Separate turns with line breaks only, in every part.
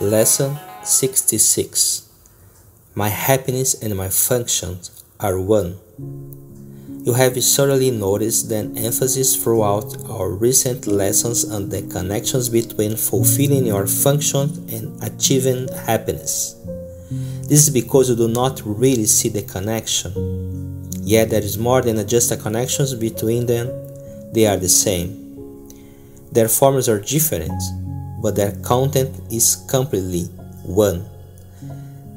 Lesson 66 My happiness and my functions are one. You have certainly noticed an emphasis throughout our recent lessons on the connections between fulfilling your function and achieving happiness. This is because you do not really see the connection. Yet there is more than just a connection between them, they are the same. Their forms are different, but their content is completely one.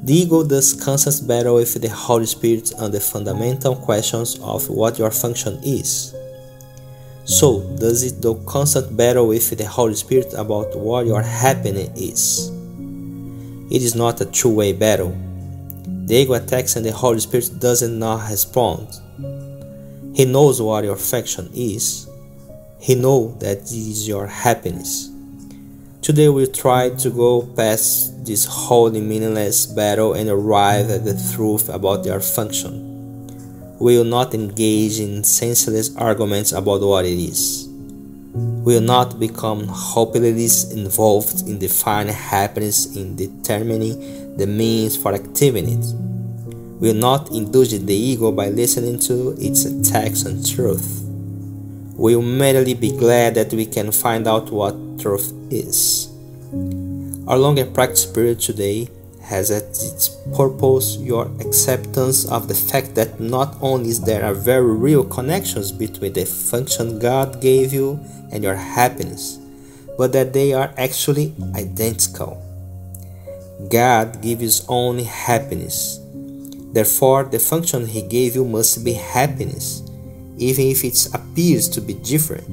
The ego does constant battle with the Holy Spirit on the fundamental questions of what your function is. So, does it do constant battle with the Holy Spirit about what your happiness is? It is not a two way battle. The ego attacks and the Holy Spirit does not respond. He knows what your function is. He knows that this is your happiness. Today we'll try to go past this wholly meaningless battle and arrive at the truth about their function. We will not engage in senseless arguments about what it is. We will not become hopelessly involved in defining happiness in determining the means for achieving it. We will not indulge the ego by listening to its attacks on truth we will merely be glad that we can find out what truth is. Our longer practice period today has at its purpose your acceptance of the fact that not only is there a very real connections between the function God gave you and your happiness, but that they are actually identical. God gives only happiness. Therefore, the function He gave you must be happiness even if it appears to be different.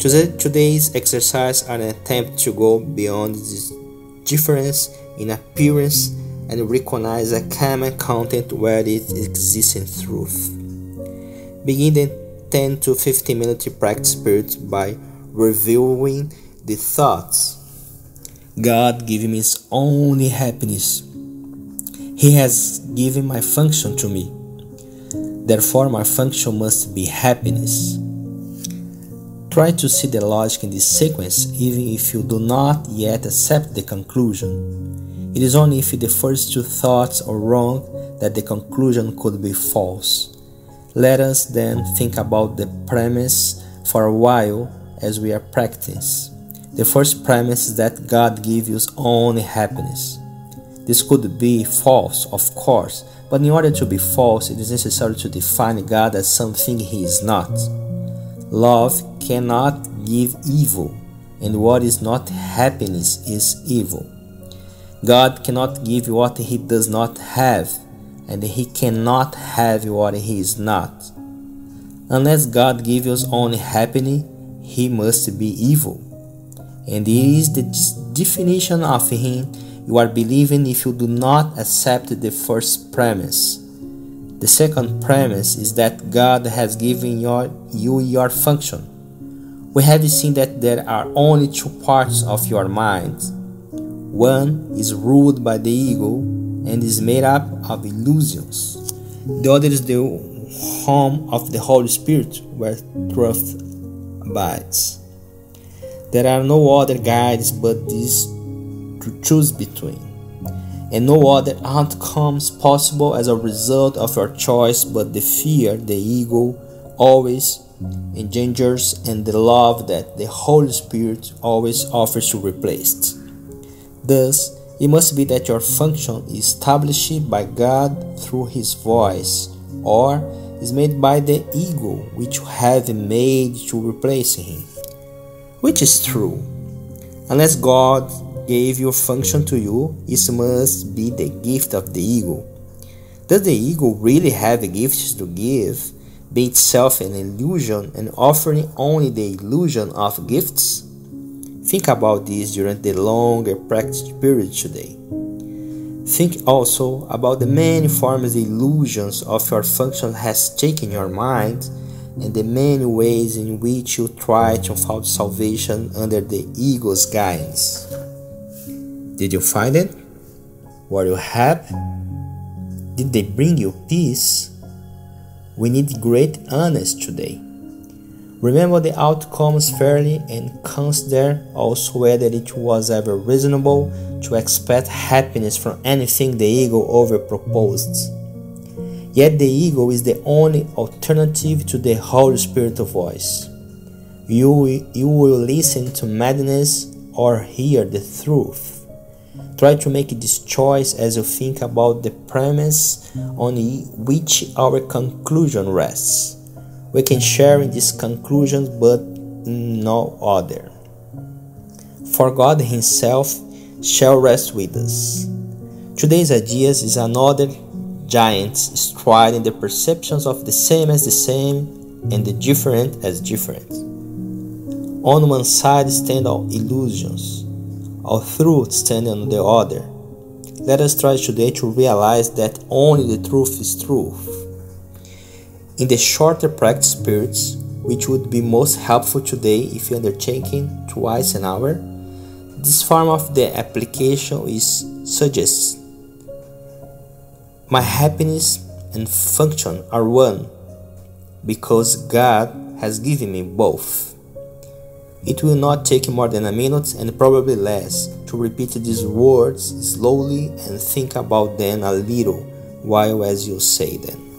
Today's exercise are an attempt to go beyond this difference in appearance and recognize a common content where it exists in truth. Begin the 10 to 15 minute practice period by reviewing the thoughts. God gave me his only happiness. He has given my function to me. Therefore, my function must be happiness. Try to see the logic in this sequence even if you do not yet accept the conclusion. It is only if the first two thoughts are wrong that the conclusion could be false. Let us then think about the premise for a while as we are practicing. The first premise is that God gives us only happiness. This could be false, of course, but in order to be false, it is necessary to define God as something He is not. Love cannot give evil, and what is not happiness is evil. God cannot give what He does not have, and He cannot have what He is not. Unless God gives us only happiness, He must be evil. And it is the definition of Him you are believing if you do not accept the first premise. The second premise is that God has given your, you your function. We have seen that there are only two parts of your mind. One is ruled by the ego and is made up of illusions. The other is the home of the Holy Spirit where truth abides. There are no other guides but these to choose between, and no other outcomes possible as a result of your choice but the fear the ego always engenders and the love that the Holy Spirit always offers to replace. Thus, it must be that your function is established by God through His voice, or is made by the ego which you have made to replace Him. Which is true. Unless God gave your function to you, it must be the gift of the ego. Does the ego really have gifts to give, be itself an illusion and offering only the illusion of gifts? Think about this during the longer practice period today. Think also about the many forms the illusions of your function has taken your mind and the many ways in which you try to find salvation under the ego's guidance. Did you find it? Were you happy? Did they bring you peace? We need great honesty today. Remember the outcomes fairly and consider also whether it was ever reasonable to expect happiness from anything the ego over proposed. Yet the ego is the only alternative to the Holy Spirit voice. You, you will listen to madness or hear the truth. Try to make this choice as you think about the premise on which our conclusion rests. We can share in these conclusions, but in no other. For God Himself shall rest with us. Today's ideas is another giant striding the perceptions of the same as the same and the different as different. On one side stand all illusions, all through standing on the other. Let us try today to realize that only the truth is truth in the shorter practice periods, which would be most helpful today if you're undertaking twice an hour, this form of the application is suggests my happiness and function are one because God has given me both. It will not take more than a minute and probably less to repeat these words slowly and think about them a little while as you say them.